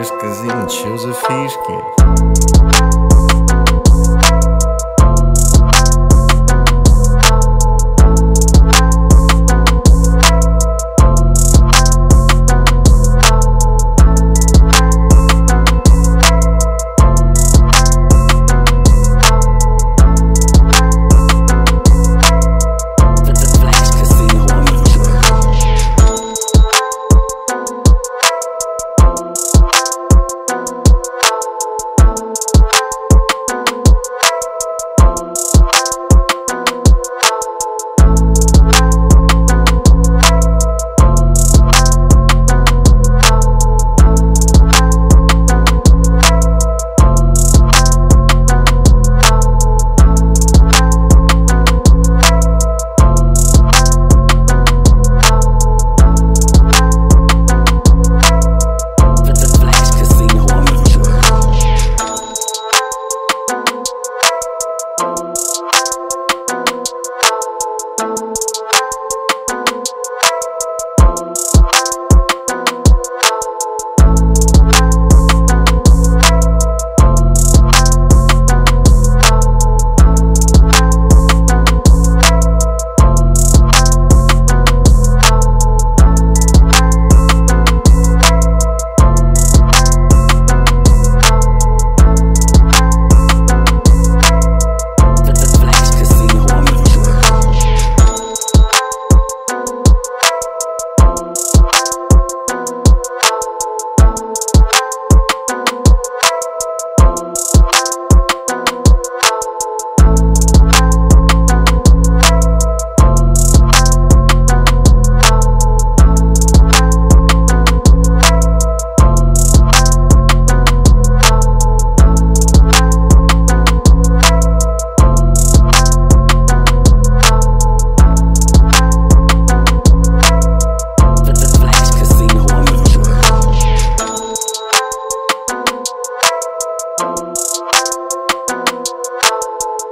dois casinhos seus a. É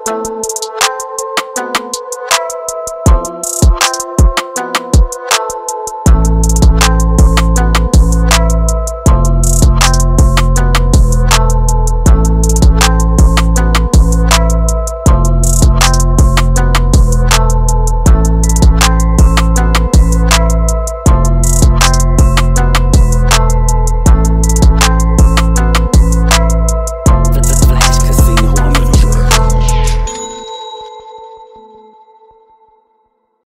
Música